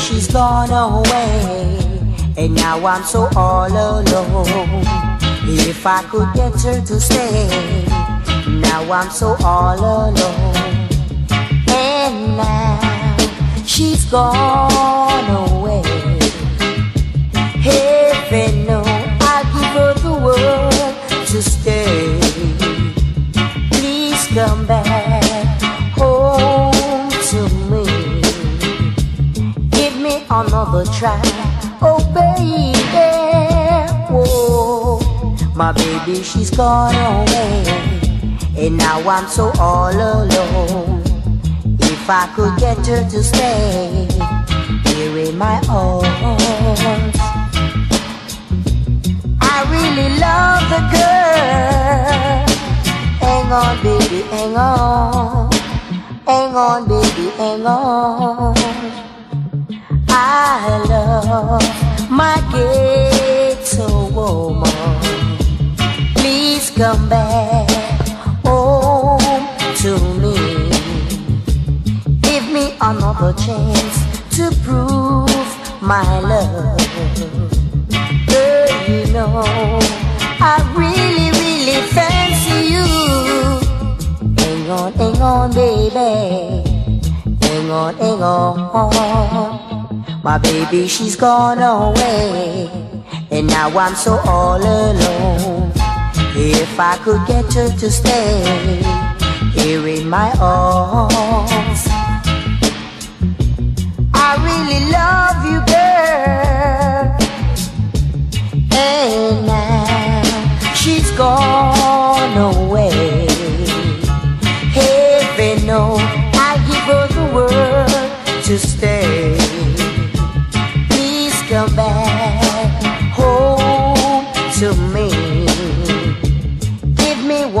she's gone away. And now I'm so all alone. If I could get her to stay, now I'm so all alone. And now she's gone away. Another try, oh baby. Whoa, my baby, she's gone away, and now I'm so all alone. If I could get her to stay here in my arms. I really love the girl. Hang on, baby, hang on. Hang on, baby, hang on. I love my ghetto woman. Please come back home to me. Give me another chance to prove my love. Girl, you know I really, really fancy you. Hang on, hang on, baby. Hang on, hang on. My baby, she's gone away. And now I'm so all alone. If I could get her to stay here in my arms. I really love you, girl. And now she's gone away. Heaven knows I give her the word to stay.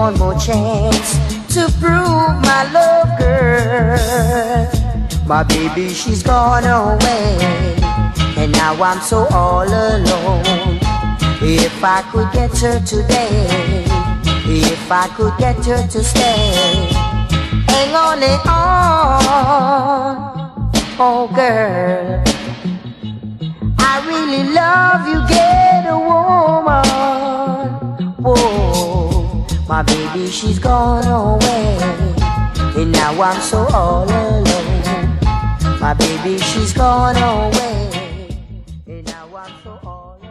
One more chance to prove my love, girl. My baby, she's gone away, and now I'm so all alone. If I could get her today, if I could get her to stay, hang on and on, oh girl. I really love you, get a woman. Whoa, my baby, she's gone away. And now I'm so all alone. My baby, she's gone away. And now I'm so all alone.